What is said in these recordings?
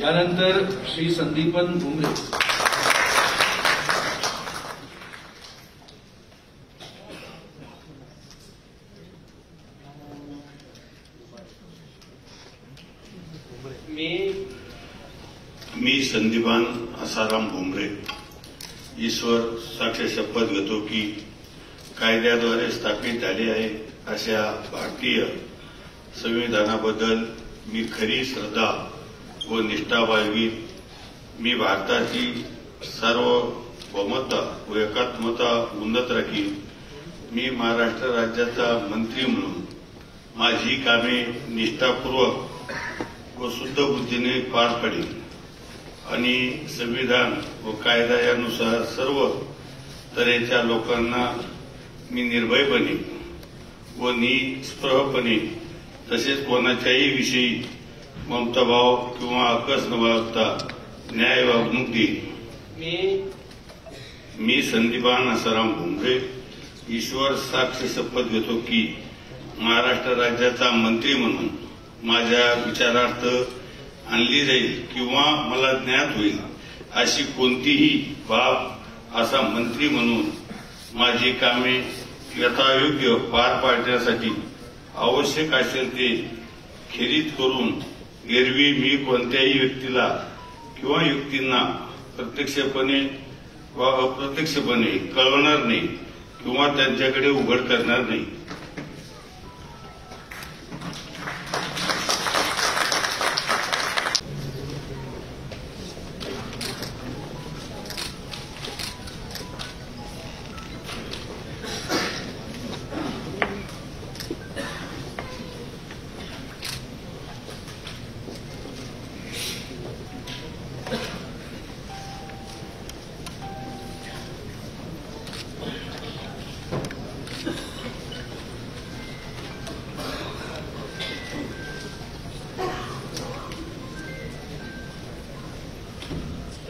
यानंतर श्री संदीपन भुमरे मी मी संदीपान आसाराम भुमरे ईश्वर साक्ष शपथ घेतो की कायद्याद्वारे स्थापित झाले आहे अशा भारतीय संविधानाबद्दल मी खरी श्रद्धा व निष्ठा बाळगी मी भारताची सार्वभौमता व एकात्मता उन्नत राखीन मी महाराष्ट्र राज्याचा मंत्री म्हणून माझी कामे निष्ठापूर्वक व शुद्ध बुद्धीने पार पाडेल. आणि संविधान व कायदा यानुसार सर्व तऱ्हेच्या लोकांना मी निर्भयपणे व निस्पृहपणे तसेच कोणाच्याही विषयी ममताभाव किंवा न बाळगता न्याय वागणूक देईल मी मी संदीपान आसाराम भुमरे ईश्वर साक्ष शपथ घेतो की महाराष्ट्र राज्याचा मंत्री म्हणून माझ्या विचारार्थ आणली जाईल किंवा मला ज्ञात होईल अशी कोणतीही बाब असा मंत्री म्हणून माझी कामे यथायोग्य पार पाडण्यासाठी आवश्यक असेल ते खेरीत करून एरवी मी कोणत्याही व्यक्तीला किंवा युक्तींना प्रत्यक्षपणे वा अप्रत्यक्षपणे कळवणार नाही किंवा त्यांच्याकडे उघड करणार नाही.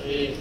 Amém.